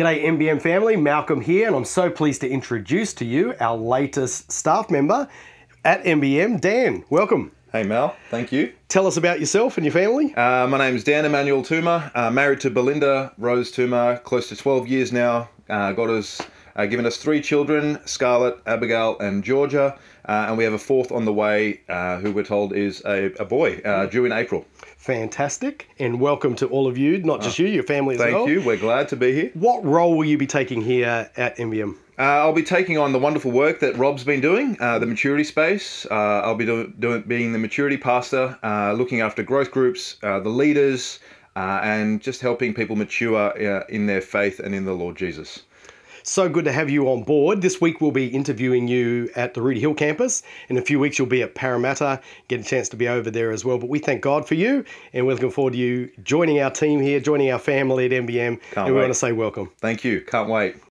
G'day MBM family, Malcolm here, and I'm so pleased to introduce to you our latest staff member at MBM, Dan. Welcome. Hey Mal, thank you. Tell us about yourself and your family. Uh, my name is Dan Emmanuel Toomer, uh, married to Belinda Rose Toomer, close to 12 years now. Uh, got us, uh, given us three children, Scarlett, Abigail, and Georgia, uh, and we have a fourth on the way, uh, who we're told is a, a boy, uh, due in April. Fantastic, and welcome to all of you, not just you, your family as Thank well. you. We're glad to be here. What role will you be taking here at MBM? Uh, I'll be taking on the wonderful work that Rob's been doing, uh, the maturity space. Uh, I'll be do- doing, being the maturity pastor, uh, looking after growth groups, uh, the leaders, uh, and just helping people mature uh, in their faith and in the Lord Jesus. So good to have you on board. This week we'll be interviewing you at the Rooty Hill campus. In a few weeks you'll be at Parramatta, get a chance to be over there as well. But we thank God for you, and we're looking forward to you joining our team here, joining our family at MBM, and we wait. want to say welcome. Thank you. Can't wait.